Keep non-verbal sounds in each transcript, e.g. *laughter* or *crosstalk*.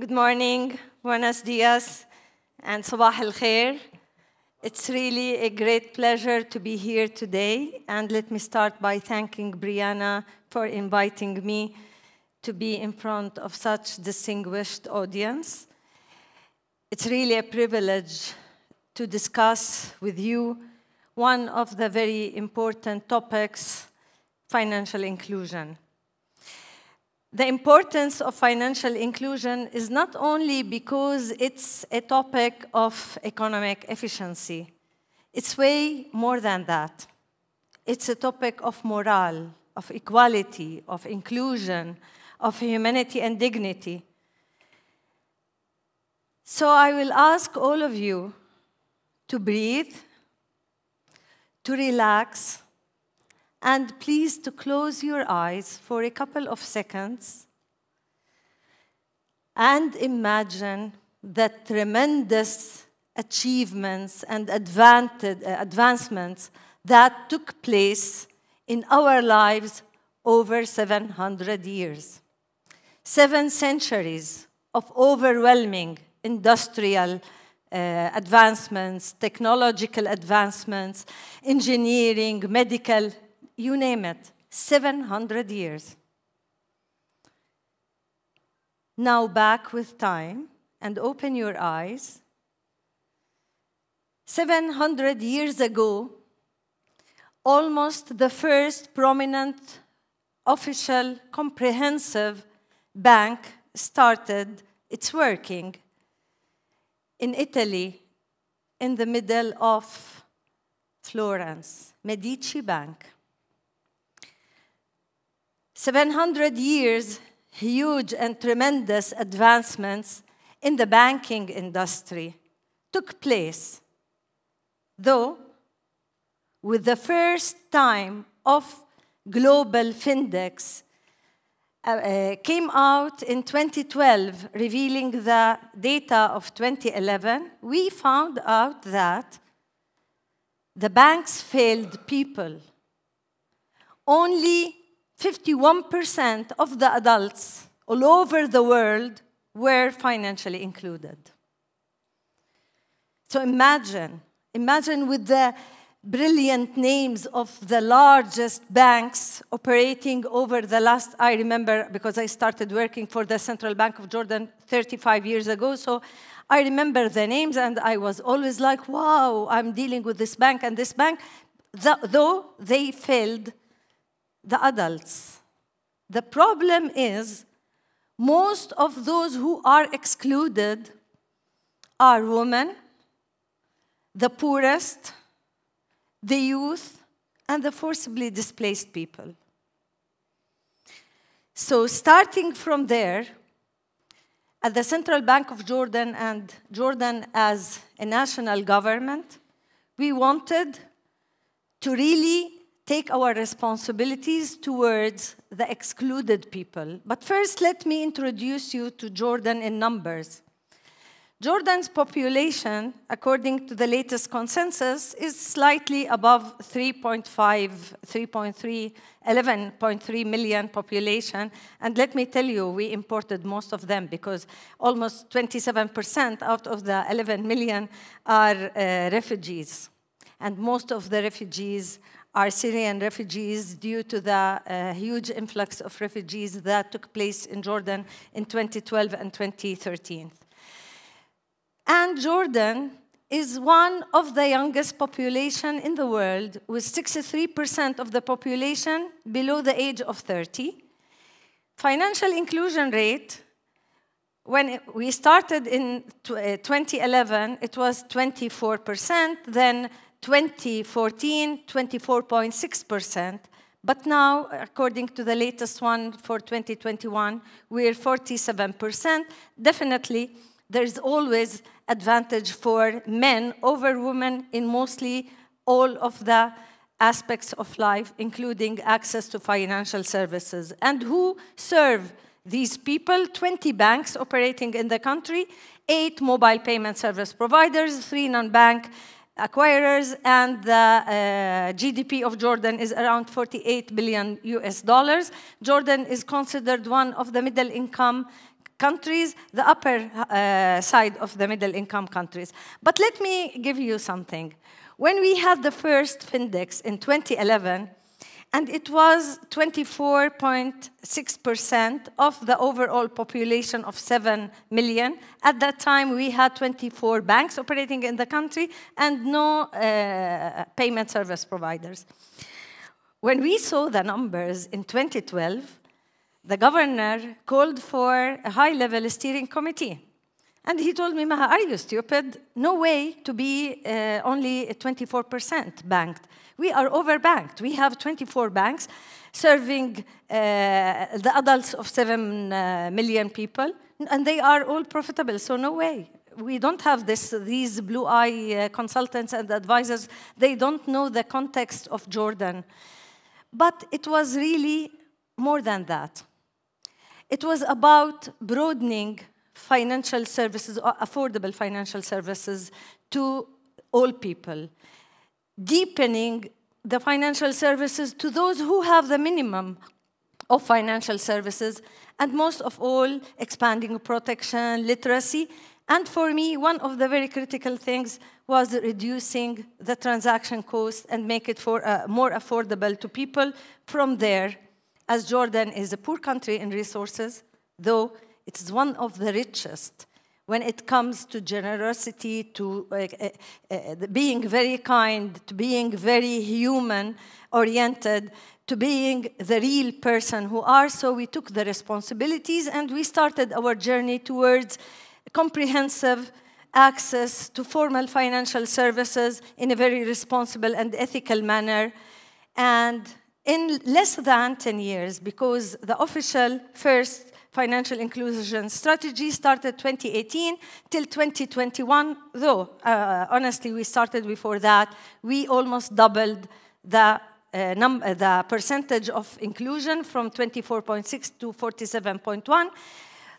Good morning, buenos dias, and sabah al khair. It's really a great pleasure to be here today, and let me start by thanking Briana for inviting me to be in front of such distinguished audience. It's really a privilege to discuss with you one of the very important topics, financial inclusion. The importance of financial inclusion is not only because it's a topic of economic efficiency, it's way more than that. It's a topic of morale, of equality, of inclusion, of humanity and dignity. So I will ask all of you to breathe, to relax, and please to close your eyes for a couple of seconds and imagine the tremendous achievements and advancements that took place in our lives over 700 years. Seven centuries of overwhelming industrial uh, advancements, technological advancements, engineering, medical, you name it, 700 years. Now back with time and open your eyes. 700 years ago, almost the first prominent official comprehensive bank started its working in Italy in the middle of Florence, Medici Bank. 700 years, huge and tremendous advancements in the banking industry took place, though with the first time of global Findex uh, uh, came out in 2012, revealing the data of 2011, we found out that the banks failed people. Only 51% of the adults all over the world were financially included. So imagine, imagine with the brilliant names of the largest banks operating over the last, I remember because I started working for the Central Bank of Jordan 35 years ago, so I remember the names and I was always like, wow, I'm dealing with this bank and this bank, though they failed the adults. The problem is most of those who are excluded are women, the poorest, the youth, and the forcibly displaced people. So starting from there, at the Central Bank of Jordan and Jordan as a national government, we wanted to really take our responsibilities towards the excluded people. But first, let me introduce you to Jordan in numbers. Jordan's population, according to the latest consensus, is slightly above 3.5, 3.3, 11.3 million population. And let me tell you, we imported most of them because almost 27% out of the 11 million are uh, refugees. And most of the refugees are Syrian refugees due to the uh, huge influx of refugees that took place in Jordan in 2012 and 2013. And Jordan is one of the youngest population in the world, with 63% of the population below the age of 30. Financial inclusion rate, when we started in 2011, uh, it was 24%, then 2014, 24.6%. But now, according to the latest one for 2021, we're 47%. Definitely, there's always advantage for men over women in mostly all of the aspects of life, including access to financial services. And who serve these people? 20 banks operating in the country, eight mobile payment service providers, three non-bank acquirers, and the uh, GDP of Jordan is around 48 billion US dollars. Jordan is considered one of the middle income countries, the upper uh, side of the middle income countries. But let me give you something. When we had the first Findex in 2011, and it was 24.6% of the overall population of 7 million. At that time, we had 24 banks operating in the country and no uh, payment service providers. When we saw the numbers in 2012, the governor called for a high-level steering committee. And he told me, Maha, are you stupid? No way to be uh, only 24% banked. We are overbanked. We have 24 banks serving uh, the adults of 7 uh, million people, and they are all profitable, so no way. We don't have this, these blue eye uh, consultants and advisors. They don't know the context of Jordan. But it was really more than that. It was about broadening financial services, affordable financial services to all people deepening the financial services to those who have the minimum of financial services, and most of all, expanding protection, literacy. And for me, one of the very critical things was reducing the transaction cost and make it for, uh, more affordable to people from there, as Jordan is a poor country in resources, though it's one of the richest when it comes to generosity, to uh, uh, uh, being very kind, to being very human oriented, to being the real person who are. So we took the responsibilities and we started our journey towards comprehensive access to formal financial services in a very responsible and ethical manner. And in less than 10 years, because the official first financial inclusion strategy started 2018 till 2021, though uh, honestly we started before that, we almost doubled the uh, the percentage of inclusion from 24.6 to 47.1.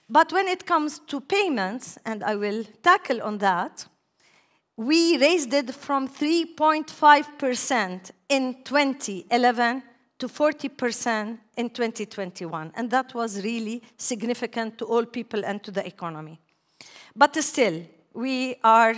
But when it comes to payments, and I will tackle on that, we raised it from 3.5% in 2011 to 40% in 2021. And that was really significant to all people and to the economy. But still, we are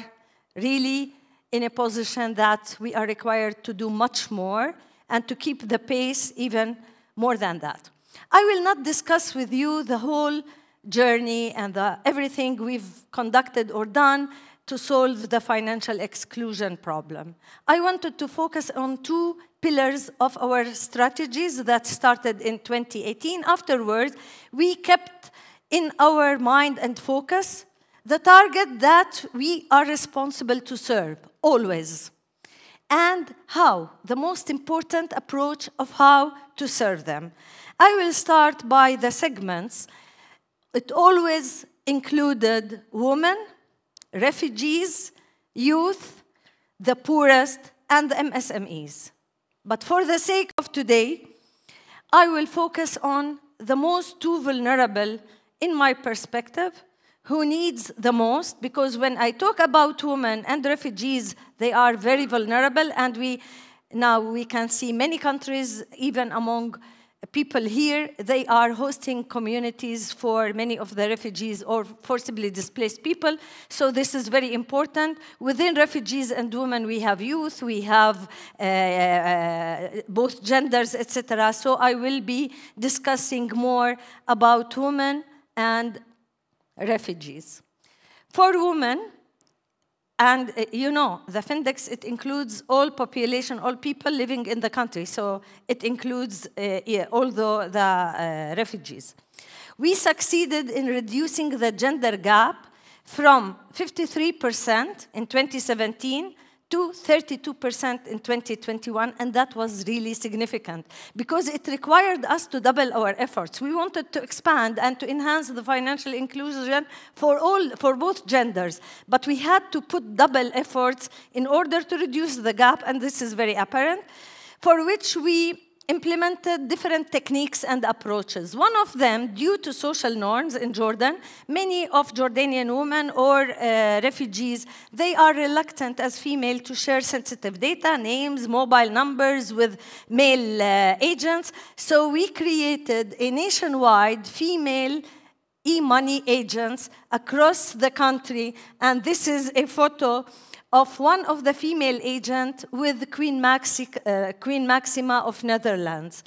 really in a position that we are required to do much more and to keep the pace even more than that. I will not discuss with you the whole journey and the, everything we've conducted or done to solve the financial exclusion problem. I wanted to focus on two pillars of our strategies that started in 2018. Afterwards, we kept in our mind and focus the target that we are responsible to serve, always. And how, the most important approach of how to serve them. I will start by the segments. It always included women, refugees, youth, the poorest, and the MSMEs. But for the sake of today, I will focus on the most two vulnerable in my perspective, who needs the most, because when I talk about women and refugees, they are very vulnerable, and we now we can see many countries, even among people here, they are hosting communities for many of the refugees or forcibly displaced people. So this is very important. Within refugees and women, we have youth, we have uh, uh, both genders, etc. So I will be discussing more about women and refugees. For women, and uh, you know, the Findex, it includes all population, all people living in the country. So it includes uh, yeah, all the, the uh, refugees. We succeeded in reducing the gender gap from 53% in 2017 to 32% in 2021, and that was really significant because it required us to double our efforts. We wanted to expand and to enhance the financial inclusion for all, for both genders, but we had to put double efforts in order to reduce the gap, and this is very apparent, for which we implemented different techniques and approaches. One of them, due to social norms in Jordan, many of Jordanian women or uh, refugees, they are reluctant as female to share sensitive data, names, mobile numbers with male uh, agents. So we created a nationwide female e-money agents across the country. And this is a photo of one of the female agents with Queen, Maxi, uh, Queen Maxima of Netherlands.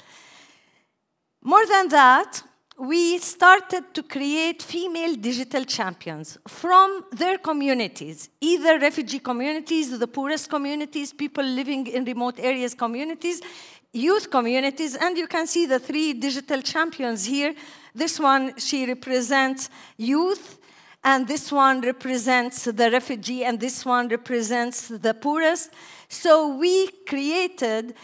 More than that, we started to create female digital champions from their communities, either refugee communities, the poorest communities, people living in remote areas communities, youth communities, and you can see the three digital champions here. This one, she represents youth, and this one represents the refugee, and this one represents the poorest. So we created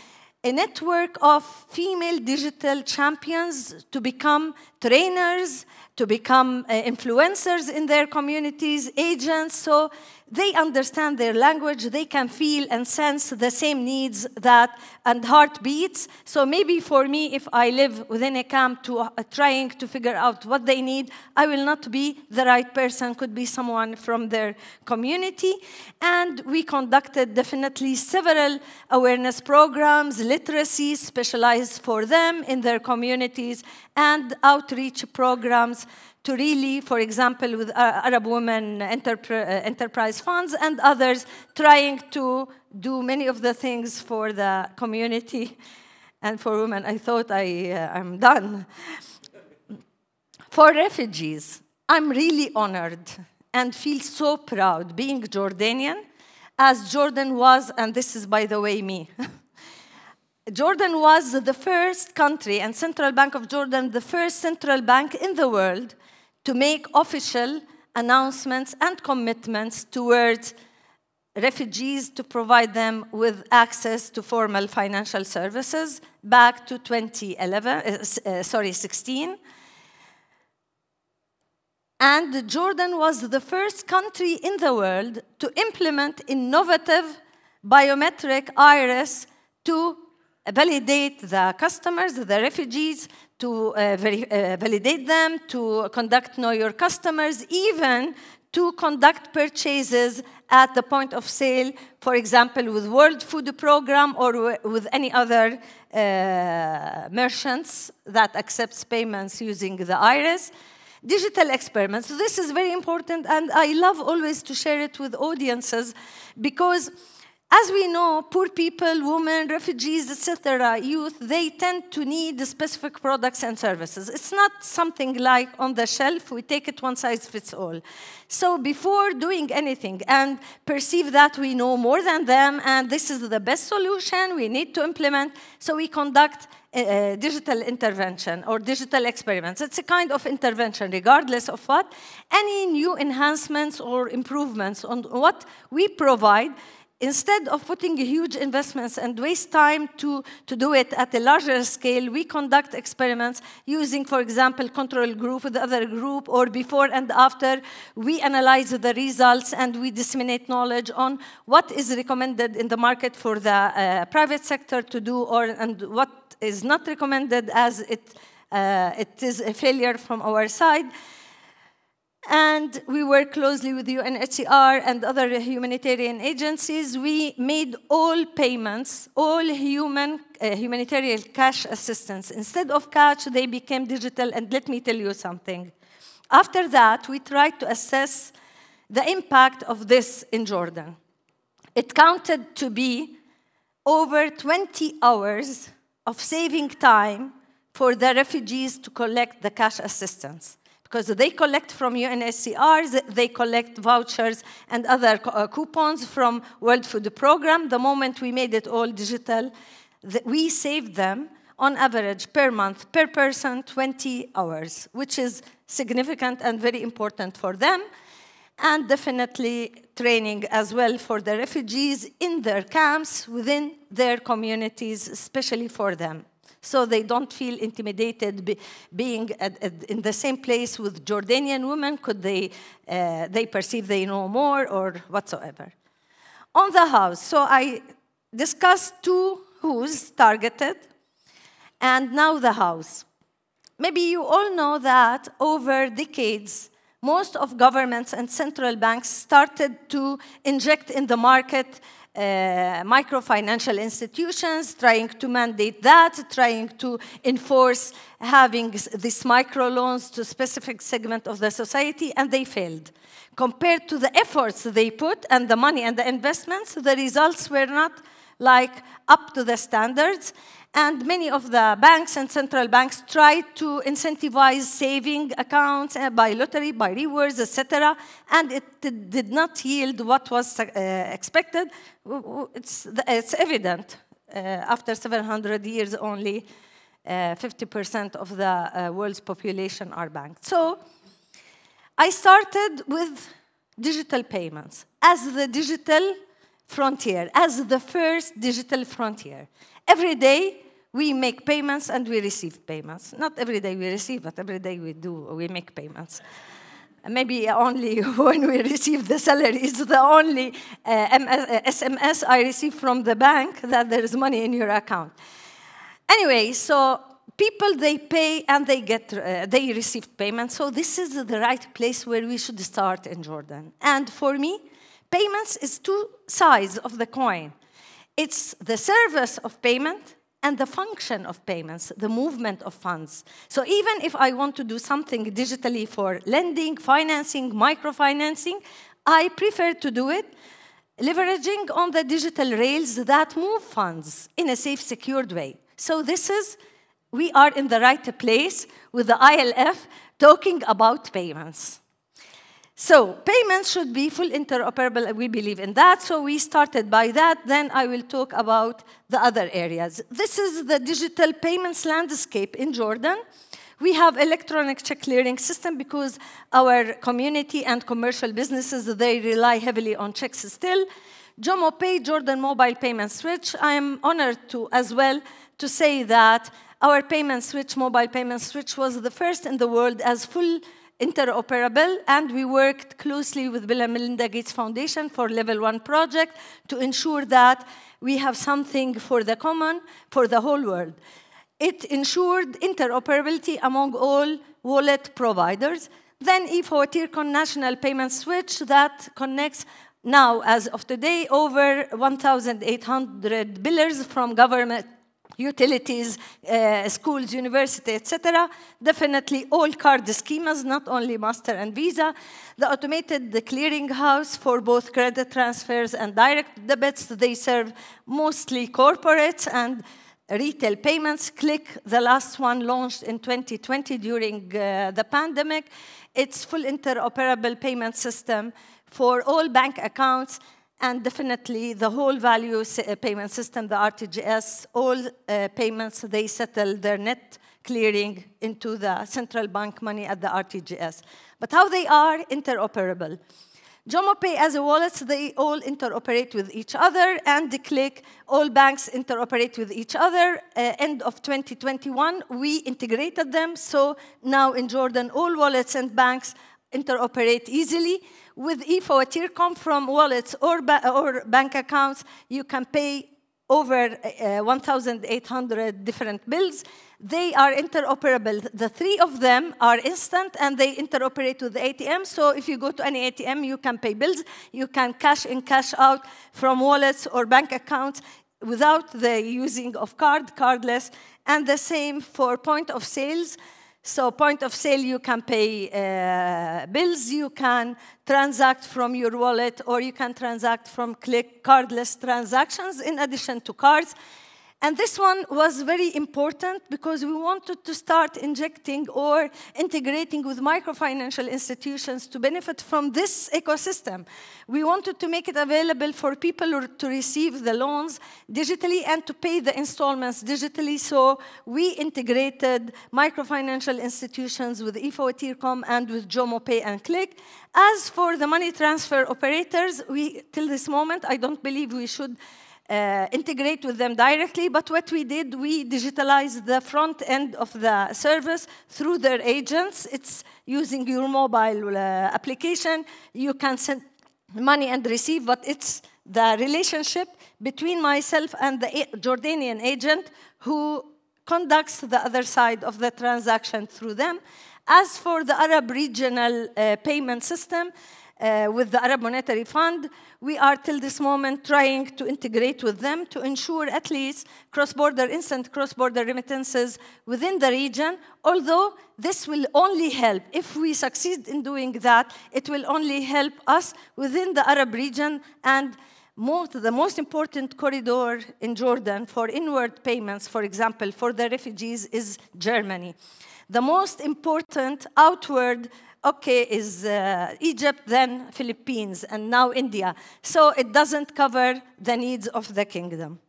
a network of female digital champions to become trainers, to become uh, influencers in their communities, agents. So they understand their language, they can feel and sense the same needs that and heartbeats. So maybe for me, if I live within a camp to, uh, trying to figure out what they need, I will not be the right person, could be someone from their community. And we conducted definitely several awareness programs, literacy specialized for them in their communities, and outreach programs to really, for example, with uh, Arab Women uh, Enterprise Funds and others, trying to do many of the things for the community *laughs* and for women. I thought I, uh, I'm done. For refugees, I'm really honored and feel so proud being Jordanian, as Jordan was, and this is, by the way, me. *laughs* Jordan was the first country, and Central Bank of Jordan, the first central bank in the world to make official announcements and commitments towards refugees to provide them with access to formal financial services back to 2011, uh, uh, sorry, 16. And Jordan was the first country in the world to implement innovative biometric iris to validate the customers, the refugees, to uh, uh, validate them, to conduct know your customers, even to conduct purchases at the point of sale, for example, with World Food Program or with any other uh, merchants that accepts payments using the iris. Digital experiments. So this is very important, and I love always to share it with audiences because as we know, poor people, women, refugees, etc., youth, they tend to need specific products and services. It's not something like on the shelf, we take it one size fits all. So before doing anything and perceive that we know more than them and this is the best solution we need to implement, so we conduct a, digital intervention or digital experiments. It's a kind of intervention, regardless of what. Any new enhancements or improvements on what we provide instead of putting huge investments and waste time to, to do it at a larger scale, we conduct experiments using, for example, control group with other group, or before and after, we analyze the results and we disseminate knowledge on what is recommended in the market for the uh, private sector to do, or and what is not recommended as it, uh, it is a failure from our side. And we work closely with UNHCR and other humanitarian agencies. We made all payments, all human, uh, humanitarian cash assistance. Instead of cash, they became digital. And let me tell you something. After that, we tried to assess the impact of this in Jordan. It counted to be over 20 hours of saving time for the refugees to collect the cash assistance because they collect from UNSCRs, they collect vouchers and other uh, coupons from World Food Program. The moment we made it all digital, we saved them on average per month, per person, 20 hours, which is significant and very important for them. And definitely training as well for the refugees in their camps, within their communities, especially for them so they don't feel intimidated be, being at, at, in the same place with Jordanian women. Could they, uh, they perceive they know more or whatsoever? On the house, so I discussed two who's targeted, and now the house. Maybe you all know that over decades, most of governments and central banks started to inject in the market uh, microfinancial institutions, trying to mandate that, trying to enforce having these microloans to specific segment of the society, and they failed. Compared to the efforts they put and the money and the investments, the results were not like up to the standards. And many of the banks and central banks tried to incentivize saving accounts uh, by lottery, by rewards, etc. And it did not yield what was uh, expected. It's, it's evident uh, after 700 years only 50% uh, of the world's population are banked. So I started with digital payments as the digital frontier, as the first digital frontier. Every day, we make payments and we receive payments. Not every day we receive, but every day we do, we make payments. Maybe only *laughs* when we receive the salary is the only uh, SMS uh, I receive from the bank that there is money in your account. Anyway, so people they pay and they get uh, they receive payments. So this is the right place where we should start in Jordan. And for me, payments is two sides of the coin. It's the service of payment and the function of payments, the movement of funds. So even if I want to do something digitally for lending, financing, microfinancing, I prefer to do it leveraging on the digital rails that move funds in a safe, secured way. So this is, we are in the right place with the ILF talking about payments. So payments should be full interoperable. We believe in that. So we started by that. Then I will talk about the other areas. This is the digital payments landscape in Jordan. We have electronic check clearing system because our community and commercial businesses, they rely heavily on checks still. JoMoPay, Jordan Mobile Payment Switch. I am honored to as well to say that our payment switch, mobile payment switch, was the first in the world as full interoperable, and we worked closely with Bill and Melinda Gates Foundation for Level 1 project to ensure that we have something for the common, for the whole world. It ensured interoperability among all wallet providers. Then eFAWATEERcom National Payment Switch that connects now, as of today, over 1,800 billers from government utilities, uh, schools, university, etc. Definitely all card schemas, not only Master and Visa. The automated clearinghouse for both credit transfers and direct debits. They serve mostly corporates and retail payments. CliQ, the last one launched in 2020 during uh, the pandemic. It's full interoperable payment system for all bank accounts and definitely the whole value uh, payment system, the RTGS, all uh, payments, they settle their net clearing into the central bank money at the RTGS. But how they are interoperable. JoMoPay as a wallet, they all interoperate with each other, and the CliQ, all banks interoperate with each other. Uh, end of 2021, we integrated them, so now in Jordan, all wallets and banks interoperate easily. With eFAWATEERcom from wallets or, ba or bank accounts, you can pay over uh, 1,800 different bills. They are interoperable. The three of them are instant and they interoperate with the ATM. So if you go to any ATM, you can pay bills. You can cash in, cash out from wallets or bank accounts without the using of card, cardless. And the same for point of sales. So point of sale, you can pay uh, bills, you can transact from your wallet, or you can transact from CliQ cardless transactions in addition to cards. And this one was very important because we wanted to start injecting or integrating with microfinancial institutions to benefit from this ecosystem. We wanted to make it available for people to receive the loans digitally and to pay the installments digitally. So we integrated microfinancial institutions with eFAWATEERcom and with JoMoPay and CliQ. As for the money transfer operators, we, till this moment, I don't believe we should uh, integrate with them directly, but what we did, we digitalized the front end of the service through their agents. It's using your mobile uh, application. You can send money and receive, but it's the relationship between myself and the Jordanian agent who conducts the other side of the transaction through them. As for the Arab regional uh, payment system, uh, with the Arab Monetary Fund. We are till this moment trying to integrate with them to ensure at least cross-border, instant cross-border remittances within the region, although this will only help, if we succeed in doing that, it will only help us within the Arab region and most, the most important corridor in Jordan for inward payments, for example, for the refugees is Germany. The most important outward okay, is uh, Egypt, then Philippines, and now India. So it doesn't cover the needs of the kingdom.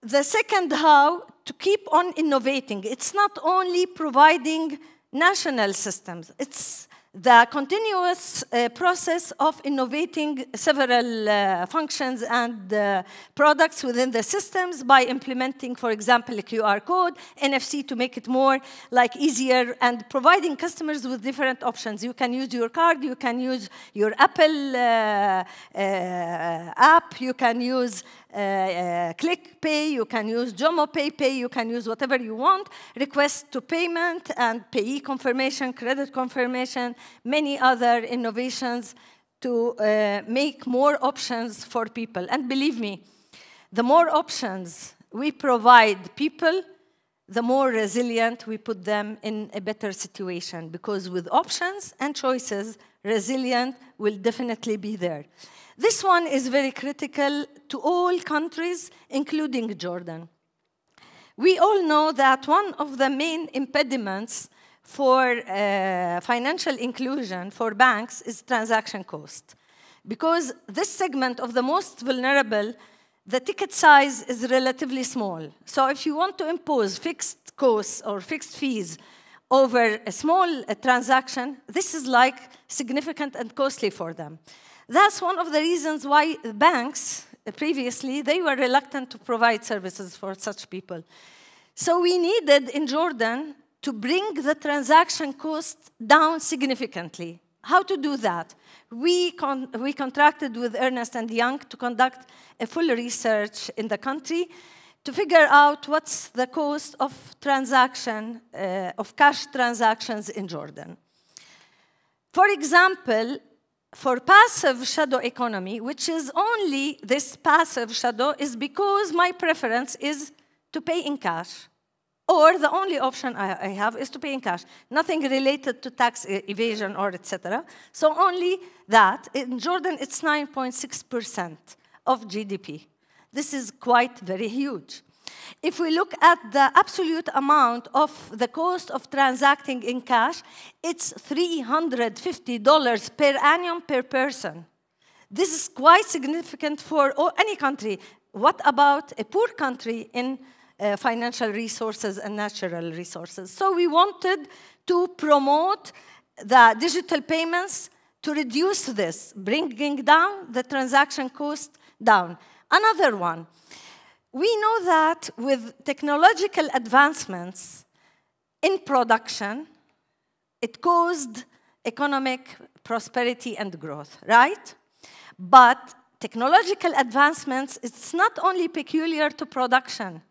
The second how, to keep on innovating. It's not only providing national systems, it's the continuous uh, process of innovating several uh, functions and uh, products within the systems by implementing, for example, a QR code, NFC to make it more like easier and providing customers with different options. You can use your card, you can use your Apple uh, uh, app, you can use uh, uh, click pay, you can use JoMoPay Pay, you can use whatever you want, request to payment and payee confirmation, credit confirmation, many other innovations to uh, make more options for people. And believe me, the more options we provide people, the more resilient we put them in a better situation because with options and choices, resilient will definitely be there. This one is very critical to all countries, including Jordan. We all know that one of the main impediments for uh, financial inclusion for banks is transaction cost. Because this segment of the most vulnerable, the ticket size is relatively small. So if you want to impose fixed costs or fixed fees over a small transaction, this is like significant and costly for them. That's one of the reasons why banks, uh, previously, they were reluctant to provide services for such people. So we needed in Jordan to bring the transaction cost down significantly. How to do that? We, con we contracted with Ernst & Young to conduct a full research in the country to figure out what's the cost of transaction, uh, of cash transactions in Jordan. For example, for passive shadow economy, which is only this passive shadow, is because my preference is to pay in cash. Or the only option I, have is to pay in cash. Nothing related to tax evasion or etc. So only that. In Jordan, it's 9.6% of GDP. This is quite very huge. If we look at the absolute amount of the cost of transacting in cash, it's $350 per annum per person. This is quite significant for any country. What about a poor country in uh, financial resources and natural resources? So we wanted to promote the digital payments to reduce this, bringing down the transaction cost down. Another one, we know that with technological advancements in production, it caused economic prosperity and growth, right? But technological advancements, it's not only peculiar to production.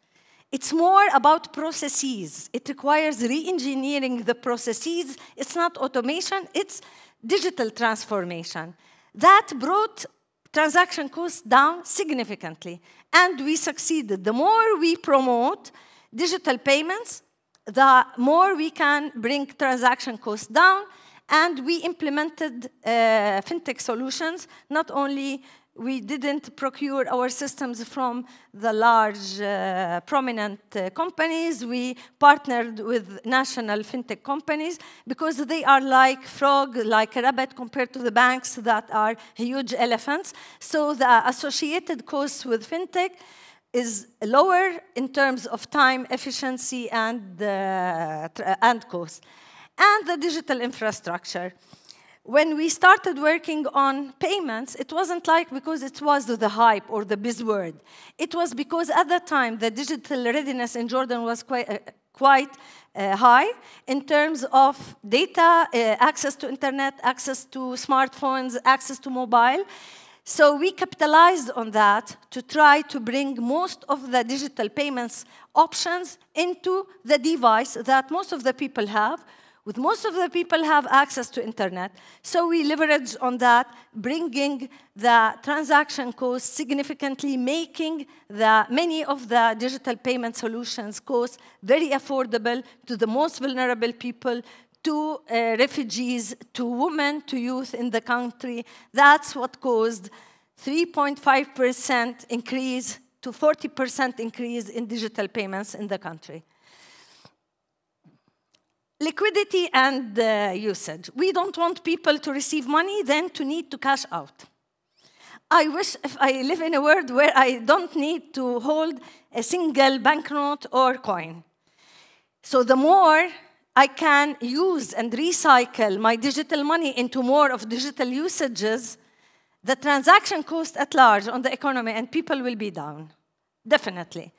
It's more about processes. It requires re-engineering the processes. It's not automation, it's digital transformation. That brought transaction costs down significantly. And we succeeded. The more we promote digital payments, the more we can bring transaction costs down. And we implemented uh, fintech solutions, not only we didn't procure our systems from the large, uh, prominent uh, companies. We partnered with national fintech companies because they are like frog, like a rabbit compared to the banks that are huge elephants. So the associated costs with fintech is lower in terms of time, efficiency, and, uh, and cost. And the digital infrastructure when we started working on payments, it wasn't like because it was the hype or the buzzword. It was because at that time, the digital readiness in Jordan was quite, uh, quite uh, high in terms of data, uh, access to internet, access to smartphones, access to mobile. So we capitalized on that to try to bring most of the digital payments options into the device that most of the people have, with most of the people have access to internet. So we leverage on that, bringing the transaction cost significantly, making the, many of the digital payment solutions cost very affordable to the most vulnerable people, to uh, refugees, to women, to youth in the country. That's what caused 3.5% increase to 40% increase in digital payments in the country. Liquidity and uh, usage. We don't want people to receive money, then to need to cash out. I wish if I live in a world where I don't need to hold a single banknote or coin. So the more I can use and recycle my digital money into more of digital usages, the transaction cost at large on the economy and people will be down, definitely.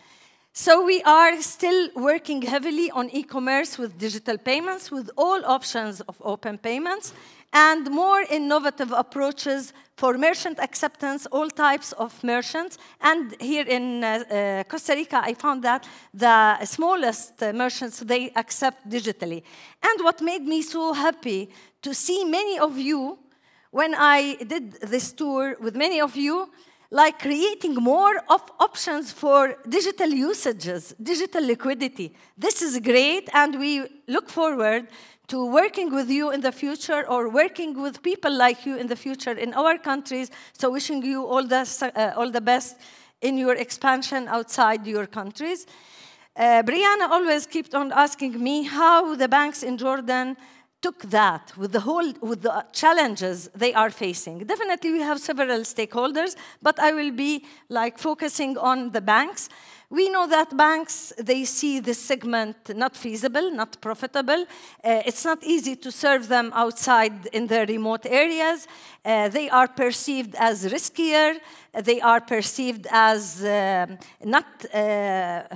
So we are still working heavily on e-commerce with digital payments, with all options of open payments, and more innovative approaches for merchant acceptance, all types of merchants. And here in uh, uh, Costa Rica, I found that the smallest uh, merchants, they accept digitally. And what made me so happy to see many of you, when I did this tour with many of you, like creating more of options for digital usages, digital liquidity. This is great, and we look forward to working with you in the future or working with people like you in the future in our countries. So wishing you all the, uh, all the best in your expansion outside your countries. Uh, Briana always kept on asking me how the banks in Jordan took that with the whole with the challenges they are facing. Definitely, we have several stakeholders, but I will be like focusing on the banks. We know that banks they see this segment not feasible, not profitable. Uh, it's not easy to serve them outside in the remote areas. Uh, they are perceived as riskier they are perceived as uh, not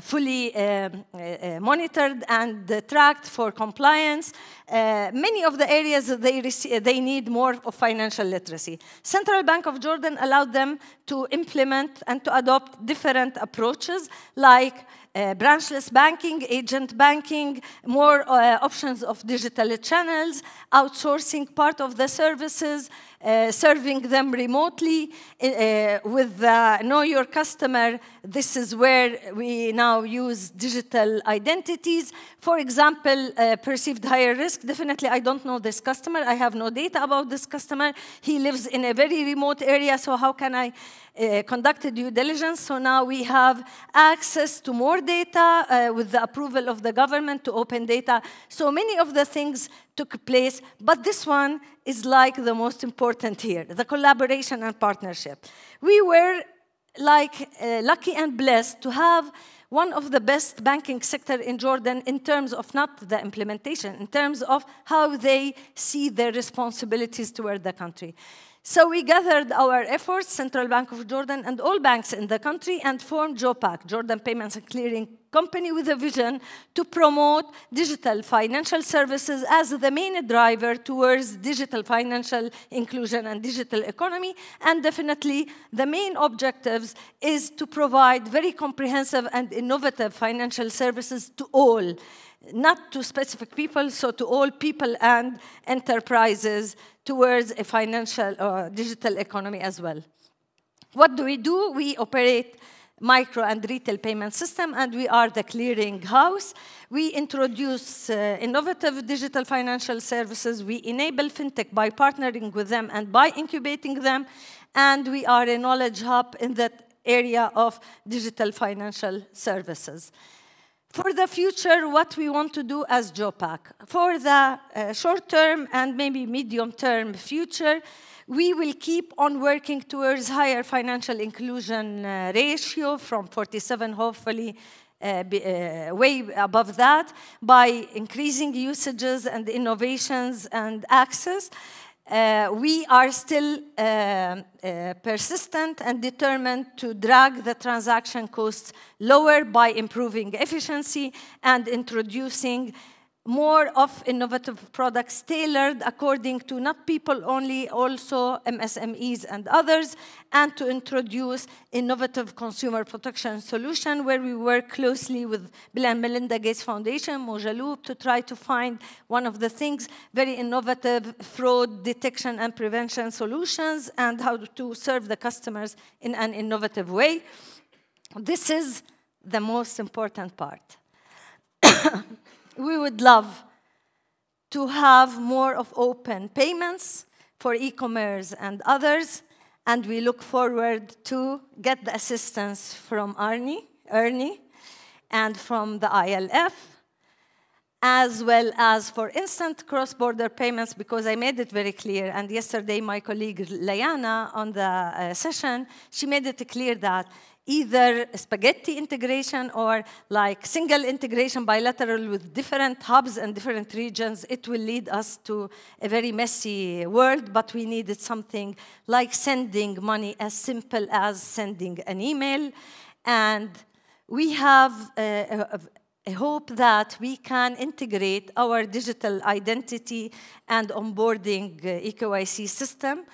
fully uh, uh monitored and tracked for compliance. Uh, many of the areas they, they need more of financial literacy. Central Bank of Jordan allowed them to implement and to adopt different approaches like uh, branchless banking, agent banking, more uh, options of digital channels, outsourcing part of the services, uh, serving them remotely uh, with Know Your Customer. This is where we now use digital identities. For example, uh, perceived higher risk. Definitely, I don't know this customer. I have no data about this customer. He lives in a very remote area, so how can I uh, conduct due diligence? So now we have access to more data uh, with the approval of the government to open data. So many of the things took place, but this one is like the most important here, the collaboration and partnership. We were like uh, lucky and blessed to have one of the best banking sector in Jordan in terms of not the implementation, in terms of how they see their responsibilities toward the country. So we gathered our efforts, Central Bank of Jordan and all banks in the country, and formed JoPACC, Jordan Payments and Clearing Company, with a vision to promote digital financial services as the main driver towards digital financial inclusion and digital economy. And definitely, the main objectives is to provide very comprehensive and innovative financial services to all not to specific people, so to all people and enterprises towards a financial or uh, digital economy as well. What do we do? We operate micro and retail payment system, and we are the clearing house. We introduce uh, innovative digital financial services. We enable fintech by partnering with them and by incubating them, and we are a knowledge hub in that area of digital financial services. For the future, what we want to do as JoPACC. For the uh, short term and maybe medium term future, we will keep on working towards higher financial inclusion uh, ratio from 47, hopefully, uh, be, uh, way above that by increasing usages and innovations and access. Uh, we are still uh, uh, persistent and determined to drag the transaction costs lower by improving efficiency and introducing more of innovative products tailored according to not people only, also MSMEs and others, and to introduce innovative consumer protection solution where we work closely with Bill and Melinda Gates Foundation, Mojaloop, to try to find one of the things, very innovative fraud detection and prevention solutions and how to serve the customers in an innovative way. This is the most important part *coughs* we would love to have more of open payments for e-commerce and others, and we look forward to get the assistance from Arnie, Ernie and from the ILF, as well as for instant cross-border payments, because I made it very clear, and yesterday my colleague Layana on the uh, session, she made it clear that either spaghetti integration or like single integration bilateral with different hubs and different regions, it will lead us to a very messy world, but we needed something like sending money as simple as sending an email. And we have a, hope that we can integrate our digital identity and onboarding uh, EKYC system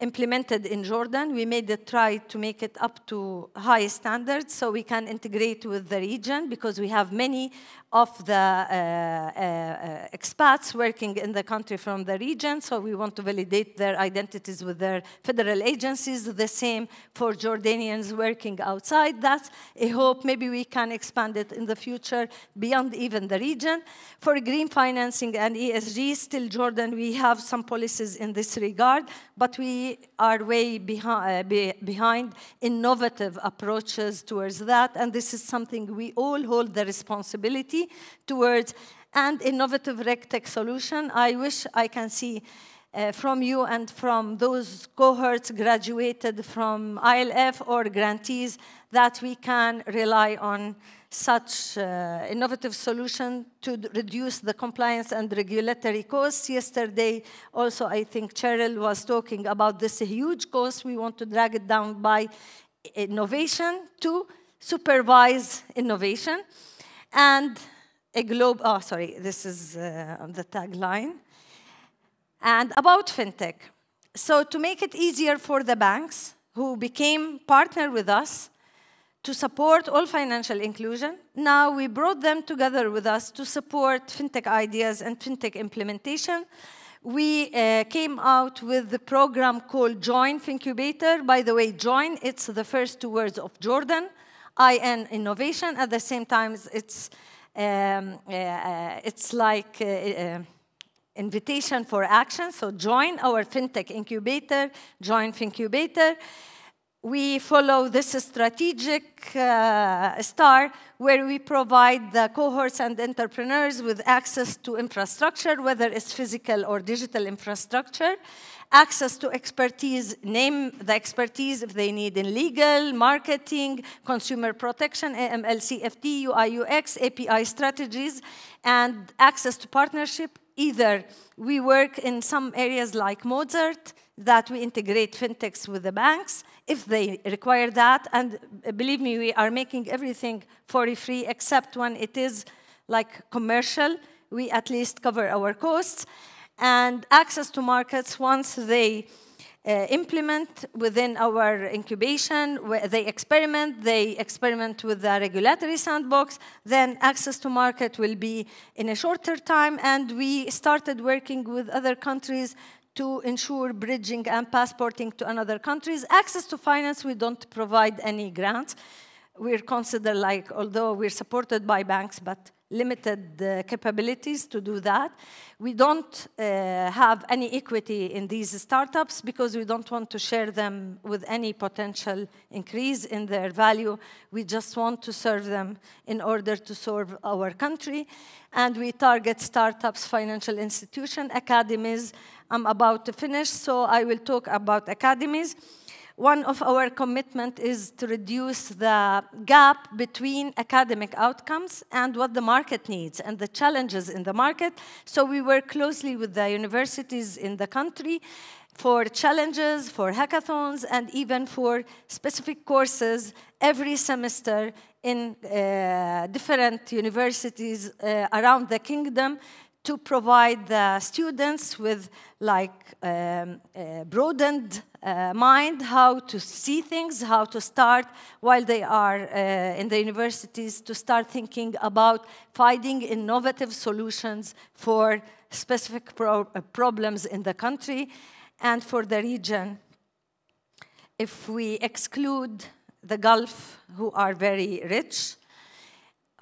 implemented in Jordan. We made a try to make it up to high standards so we can integrate with the region because we have many of the uh, uh, expats working in the country from the region, so we want to validate their identities with their federal agencies. The same for Jordanians working outside. That's a hope. Maybe we can expand it in the future beyond even the region. For green financing and ESG, still Jordan, we have some policies in this regard, but we are way behind, uh, be behind innovative approaches towards that, and this is something we all hold the responsibility towards, and innovative RegTech solution. I wish I can see uh, from you and from those cohorts graduated from ILF or grantees that we can rely on such uh, innovative solution to reduce the compliance and regulatory costs. Yesterday, also, I think Cheryl was talking about this huge cost. We want to drag it down by innovation to supervise innovation. And a globe, oh, sorry, this is uh, the tagline. And about fintech. So to make it easier for the banks who became partner with us, to support all financial inclusion. Now we brought them together with us to support fintech ideas and fintech implementation. We uh, came out with the program called Join Fincubator. By the way, Join, it's the first two words of Jordan, IN innovation. At the same time, it's, um, uh, it's like uh, uh, invitation for action. So join our fintech incubator, Join Fincubator we follow this strategic uh, star where we provide the cohorts and entrepreneurs with access to infrastructure, whether it's physical or digital infrastructure, access to expertise, name the expertise if they need in legal, marketing, consumer protection, AML, CFT, UI, UX, API strategies, and access to partnership. Either we work in some areas like Mozart, that we integrate fintechs with the banks if they require that. And believe me, we are making everything for free except when it is like commercial. We at least cover our costs. And access to markets once they uh, implement within our incubation, they experiment, they experiment with the regulatory sandbox, then access to market will be in a shorter time, and we started working with other countries to ensure bridging and passporting to another countries. Access to finance, we don't provide any grants. We're considered like, although we're supported by banks, but limited uh, capabilities to do that. We don't uh, have any equity in these startups because we don't want to share them with any potential increase in their value. We just want to serve them in order to serve our country. And we target startups, financial institutions, academies, I'm about to finish, so I will talk about academies. One of our commitment is to reduce the gap between academic outcomes and what the market needs and the challenges in the market. So we work closely with the universities in the country for challenges, for hackathons, and even for specific courses every semester in uh, different universities uh, around the kingdom to provide the students with like um, broadened uh, mind how to see things, how to start while they are uh, in the universities to start thinking about finding innovative solutions for specific pro uh, problems in the country and for the region. If we exclude the Gulf, who are very rich,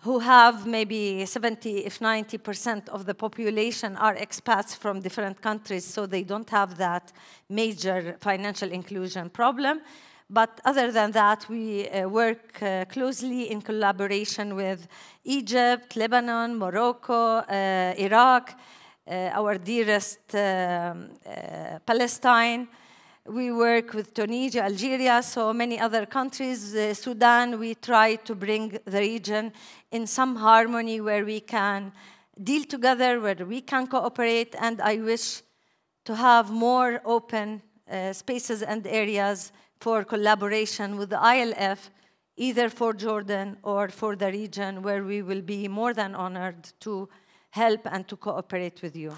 who have maybe 70, if 90% of the population are expats from different countries, so they don't have that major financial inclusion problem. But other than that, we uh, work uh, closely in collaboration with Egypt, Lebanon, Morocco, uh, Iraq, uh, our dearest um, uh, Palestine, we work with Tunisia, Algeria, so many other countries. Uh, Sudan, we try to bring the region in some harmony where we can deal together, where we can cooperate, and I wish to have more open uh, spaces and areas for collaboration with the ILF, either for Jordan or for the region, where we will be more than honored to help and to cooperate with you.